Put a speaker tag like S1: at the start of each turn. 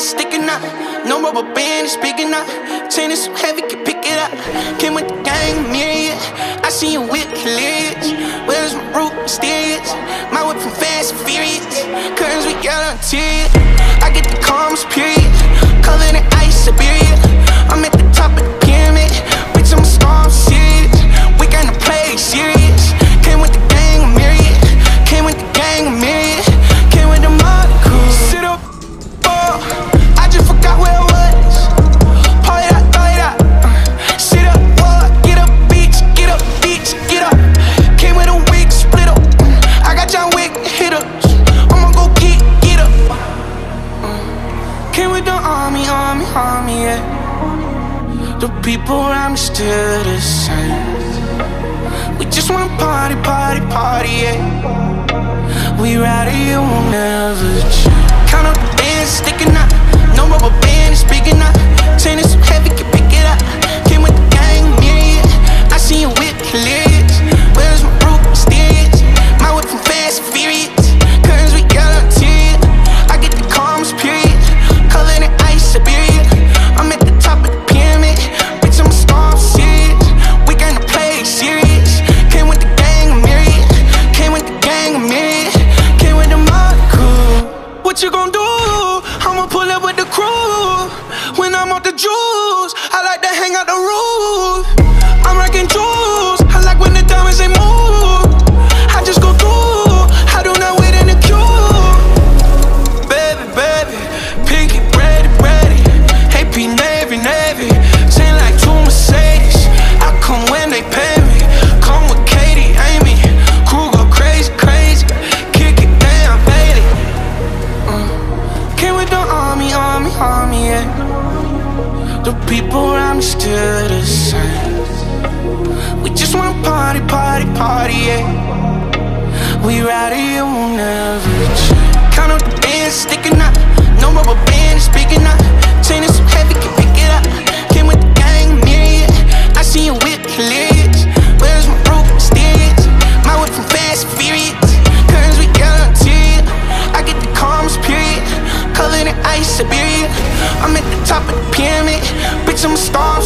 S1: sticking out. No rubber band is speaking out. Chain is so heavy, can pick it up. Came with the gang, myriad. I see you with hilarious. Where's my root mysterious? My whip from fast and furious. Curtains with yellow tears. Came with the army, army, army, yeah. The people around me still the same. We just wanna party, party, party, yeah. We ride it, you won't you gon' do? I'ma pull up with the crew. When I'm off the juice, I like to hang out the rules. me, on me, on me, yeah. The people around me still the same. We just wanna party, party, party, yeah. We rowdy, it won't ever top of the pyramid. Bitch, I'm a star.